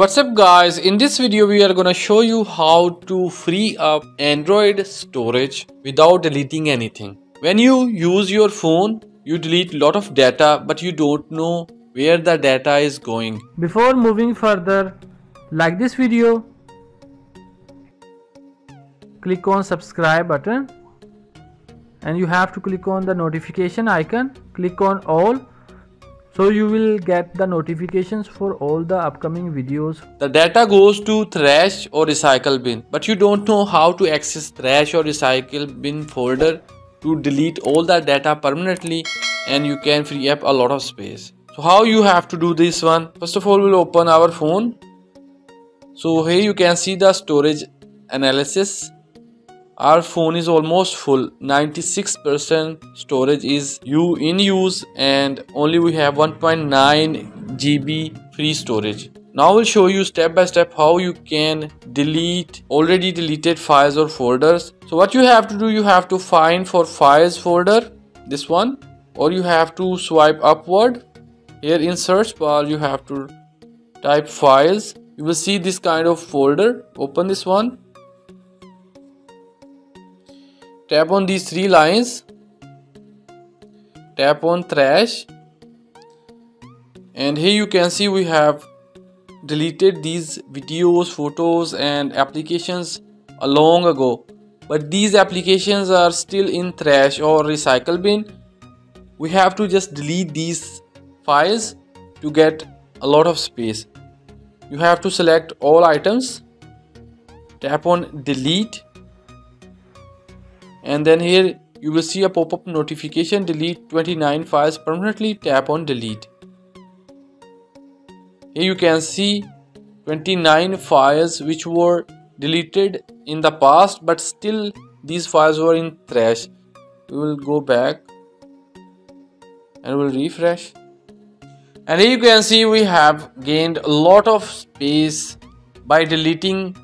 What's up guys, in this video we are gonna show you how to free up Android storage without deleting anything. When you use your phone, you delete a lot of data but you don't know where the data is going. Before moving further, like this video, click on subscribe button and you have to click on the notification icon, click on all so you will get the notifications for all the upcoming videos. The data goes to trash or recycle bin but you don't know how to access trash or recycle bin folder to delete all that data permanently and you can free up a lot of space. So how you have to do this one? First of all we'll open our phone. So here you can see the storage analysis our phone is almost full. 96% storage is you in use and only we have 1.9 GB free storage. Now we'll show you step by step how you can delete already deleted files or folders. So what you have to do you have to find for files folder this one or you have to swipe upward. Here in search bar you have to type files. You will see this kind of folder. Open this one tap on these three lines. Tap on trash. And here you can see we have deleted these videos photos and applications a long ago. But these applications are still in trash or recycle bin. We have to just delete these files to get a lot of space. You have to select all items. Tap on delete and then here you will see a pop-up notification delete 29 files permanently tap on delete. Here you can see 29 files which were deleted in the past but still these files were in trash. We will go back and we'll refresh. And here you can see we have gained a lot of space by deleting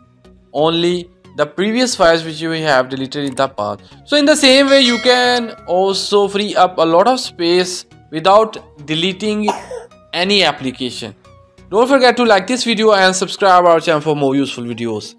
only the previous files which you have deleted in the past so in the same way you can also free up a lot of space without deleting any application. Don't forget to like this video and subscribe our channel for more useful videos